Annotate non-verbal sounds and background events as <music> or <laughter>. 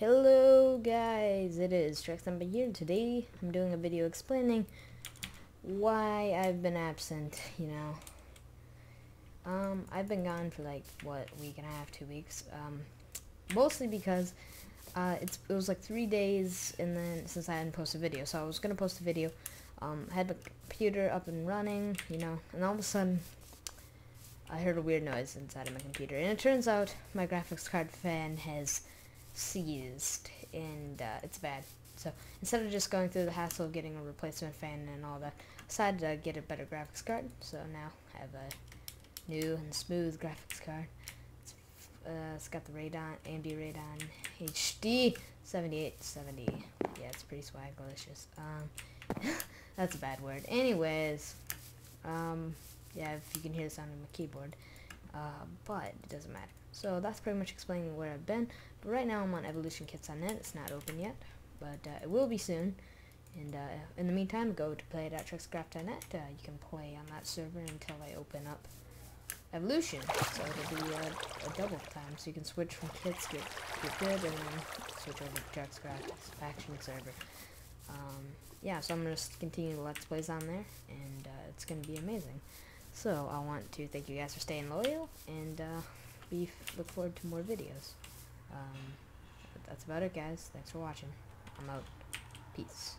Hello guys, it is Tr3xEmpire here. Today I'm doing a video explaining why I've been absent, you know. Um, I've been gone for like, what, week and a half, two weeks. Um, mostly because uh, it's, it was like three days and then since I hadn't posted a video. So I was going to post a video. Um, I had my computer up and running, you know, and all of a sudden I heard a weird noise inside of my computer. And it turns out my graphics card fan has seized and uh, it's bad. So instead of just going through the hassle of getting a replacement fan and all that, I decided to get a better graphics card. So now I have a new and smooth graphics card. It's, uh, it's got the Radeon, AMD Radeon HD 7870. Yeah, it's pretty swagalicious. Um, <laughs> that's a bad word. Anyways, um, yeah, if you can hear the sound of my keyboard. Uh, but it doesn't matter. So that's pretty much explaining where I've been. But right now I'm on evolutionkits.net. It's not open yet, but uh, it will be soon. And uh, in the meantime, go to play.trexcraft.net. Uh, you can play on that server until I open up Evolution. So it'll be a, double time. So you can switch from kits, get, get good, and then switch over to Trexcraft faction server. Um, yeah, so I'm going to continue the Let's Plays on there, and uh, it's going to be amazing. So I want to thank you guys for staying loyal, and uh, be look forward to more videos. Um, that's about it, guys. Thanks for watching. I'm out. Peace.